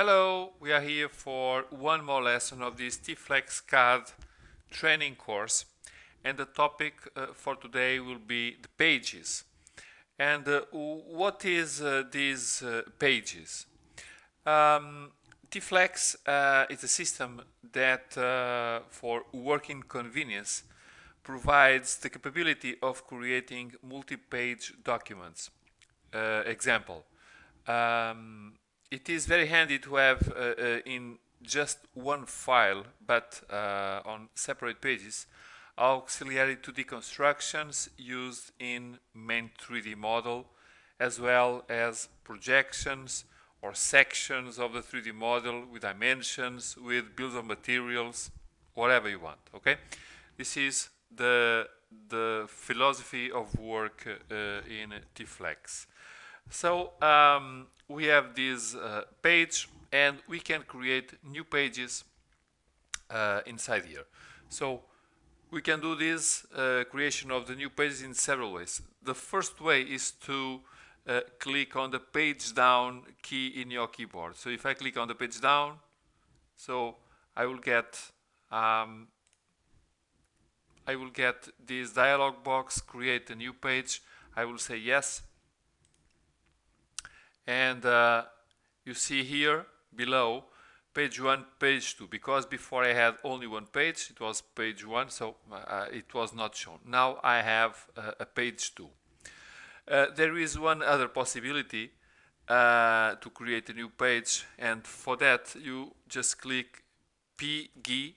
Hello, we are here for one more lesson of this T-Flex CAD training course and the topic uh, for today will be the pages. And uh, what is uh, these uh, pages? Um, T-Flex uh, is a system that uh, for working convenience provides the capability of creating multi-page documents. example, um, it is very handy to have uh, uh, in just one file, but uh, on separate pages, auxiliary 2D constructions used in main 3D model, as well as projections or sections of the 3D model with dimensions, with bills of materials, whatever you want, okay? This is the, the philosophy of work uh, in T-Flex. So um, we have this uh, page and we can create new pages uh, inside here. So we can do this uh, creation of the new pages in several ways. The first way is to uh, click on the page down key in your keyboard. So if I click on the page down, so I will get um, I will get this dialog box, create a new page. I will say yes and uh, you see here below page 1 page 2 because before I had only one page it was page 1 so uh, it was not shown. Now I have uh, a page 2 uh, there is one other possibility uh, to create a new page. And for that you just click PG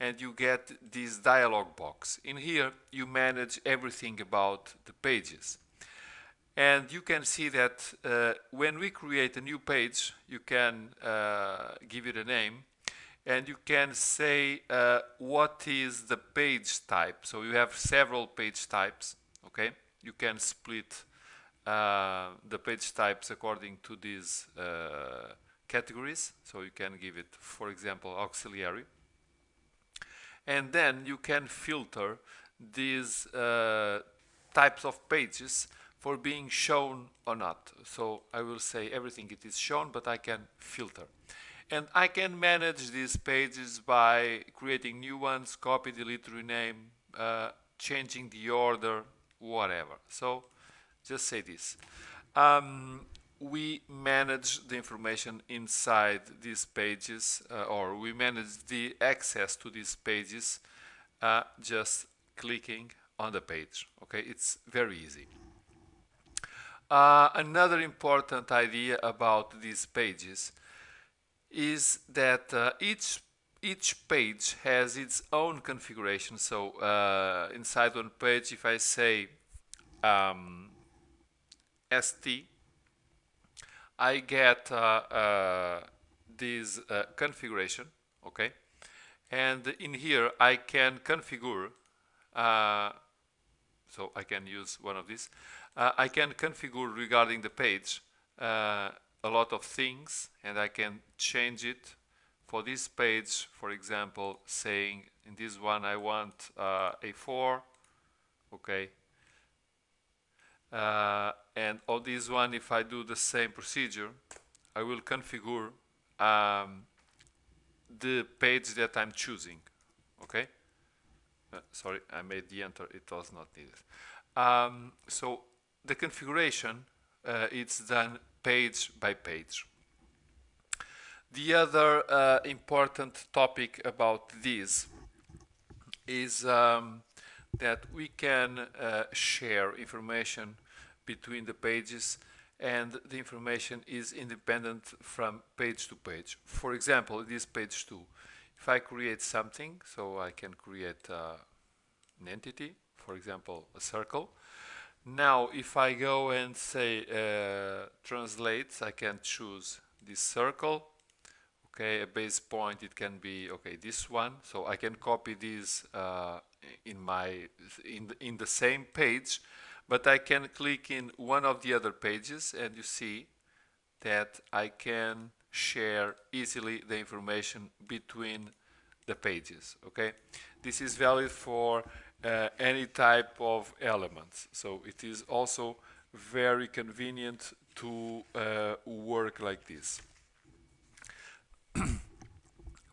and you get this dialog box. In here you manage everything about the pages and you can see that uh, when we create a new page, you can uh, give it a name and you can say uh, what is the page type. So you have several page types, okay? You can split uh, the page types according to these uh, categories. So you can give it, for example, auxiliary. And then you can filter these uh, types of pages for being shown or not. So I will say everything it is shown, but I can filter. And I can manage these pages by creating new ones, copy, delete, rename, uh, changing the order, whatever. So just say this. Um, we manage the information inside these pages, uh, or we manage the access to these pages uh, just clicking on the page. Okay, it's very easy. Uh, another important idea about these pages is that uh, each each page has its own configuration. So uh, inside one page, if I say um, ST, I get uh, uh, this uh, configuration, okay? And in here, I can configure, so I can use one of these uh, I can configure regarding the page uh, a lot of things and I can change it. For this page for example saying in this one I want uh, A4 okay. Uh, and on this one if I do the same procedure I will configure um, the page that I'm choosing. Okay? Uh, sorry I made the enter. It was not needed. Um, so the configuration uh, it's done page by page. The other uh, important topic about this is um, that we can uh, share information between the pages and the information is independent from page to page. For example, this page 2, if I create something, so I can create uh, an entity, for example, a circle, now, if I go and say uh, translate, I can choose this circle. Okay, a base point, it can be, okay, this one. So I can copy this uh, in my, in in the same page, but I can click in one of the other pages and you see that I can share easily the information between the pages, okay? This is valid for uh, any type of elements. So it is also very convenient to uh, work like this.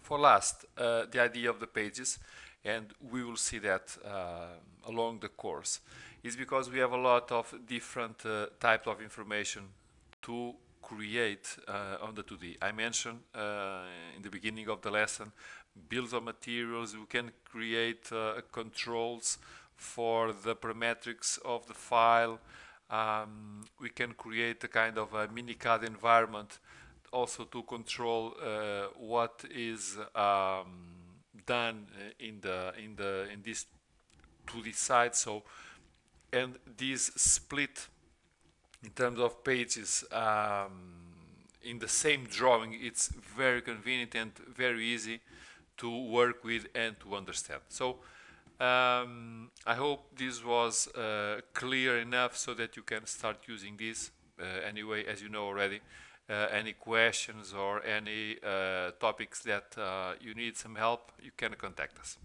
For last, uh, the idea of the pages, and we will see that uh, along the course, is because we have a lot of different uh, types of information to create uh, on the 2D. I mentioned uh, in the beginning of the lesson bills of materials, we can create uh, controls for the parametrics of the file, um, we can create a kind of a mini CAD environment also to control uh, what is um, done in the in the in this 2D site. So, and this split in terms of pages um, in the same drawing, it's very convenient and very easy to work with and to understand. So. Um, I hope this was uh, clear enough so that you can start using this. Uh, anyway, as you know already, uh, any questions or any uh, topics that uh, you need some help, you can contact us.